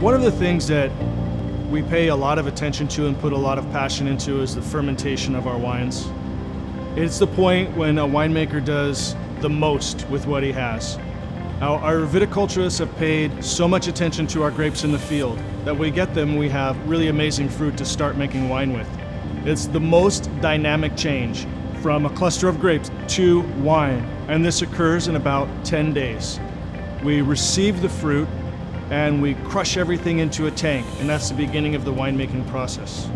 One of the things that we pay a lot of attention to and put a lot of passion into is the fermentation of our wines. It's the point when a winemaker does the most with what he has. Now, our viticulturists have paid so much attention to our grapes in the field that we get them, we have really amazing fruit to start making wine with. It's the most dynamic change from a cluster of grapes to wine, and this occurs in about 10 days. We receive the fruit and we crush everything into a tank, and that's the beginning of the winemaking process.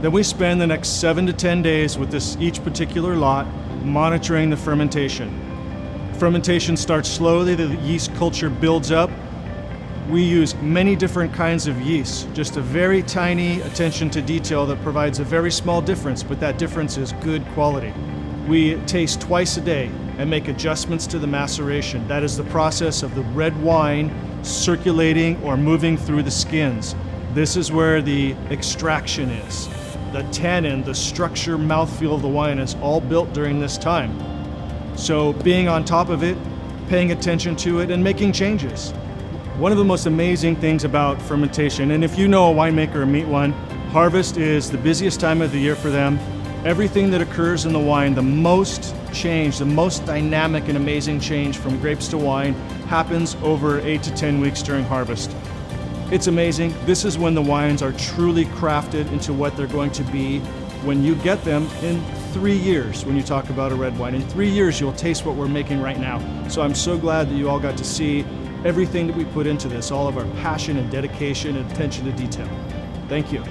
Then we spend the next seven to 10 days with this each particular lot monitoring the fermentation. Fermentation starts slowly, the yeast culture builds up. We use many different kinds of yeast, just a very tiny attention to detail that provides a very small difference, but that difference is good quality. We taste twice a day and make adjustments to the maceration. That is the process of the red wine circulating or moving through the skins. This is where the extraction is. The tannin, the structure, mouthfeel of the wine is all built during this time. So being on top of it, paying attention to it, and making changes. One of the most amazing things about fermentation, and if you know a winemaker or meet one, harvest is the busiest time of the year for them. Everything that occurs in the wine, the most change, the most dynamic and amazing change from grapes to wine happens over eight to 10 weeks during harvest. It's amazing. This is when the wines are truly crafted into what they're going to be when you get them in three years when you talk about a red wine. In three years, you'll taste what we're making right now. So I'm so glad that you all got to see everything that we put into this, all of our passion and dedication and attention to detail. Thank you.